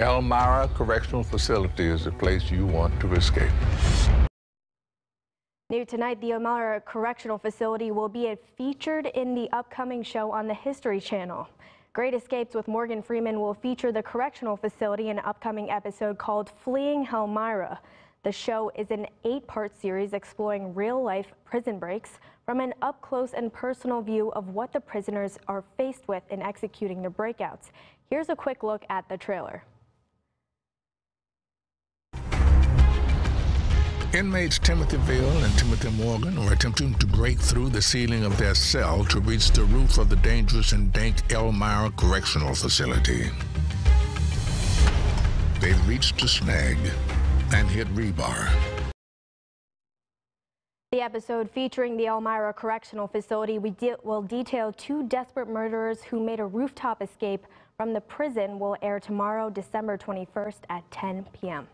Elmira Correctional Facility is the place you want to escape. New tonight, the Elmira Correctional Facility will be featured in the upcoming show on the History Channel. Great Escapes with Morgan Freeman will feature the correctional facility in an upcoming episode called Fleeing Elmira. The show is an eight-part series exploring real-life prison breaks from an up-close and personal view of what the prisoners are faced with in executing their breakouts. Here's a quick look at the trailer. Inmates Timothy Veal and Timothy Morgan are attempting to break through the ceiling of their cell to reach the roof of the dangerous and dank Elmira Correctional Facility. They've reached a snag and hit rebar. The episode featuring the Elmira Correctional Facility de will detail two desperate murderers who made a rooftop escape from the prison will air tomorrow, December 21st at 10 p.m.